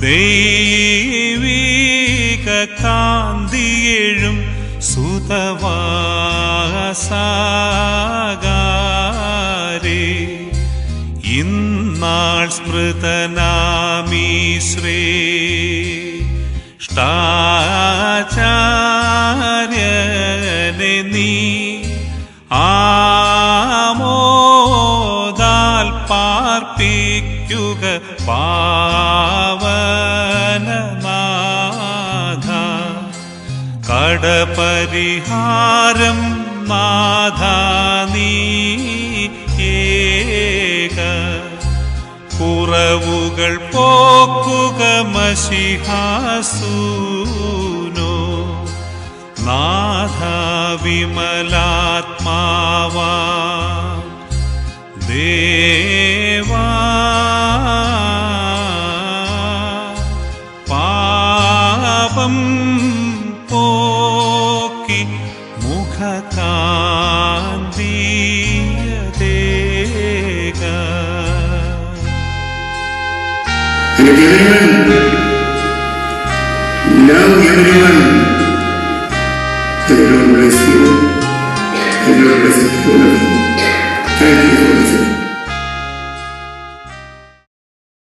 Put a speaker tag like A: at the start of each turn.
A: ദൈവിക കാന്തിയെഴും സുതവാസാകാരേ. ഇന്നാൾ സ്മൃതനാമീശ്രേ ഷ്ടാചാര്യനെ നീ ആമോദാൽ പാർപ്പിക്കുക പാവനനാഥ. കടപരിഹാരം നാഥ നീ ഏക. കുറവുകൾ പോക്കുക മഷിഹാസൂനോ നാഥ വിമലാത്മാവാ. ദേവാ പാപം പോക്കി മുഖകാന്തിയതേക
B: And if everyone, now everyone,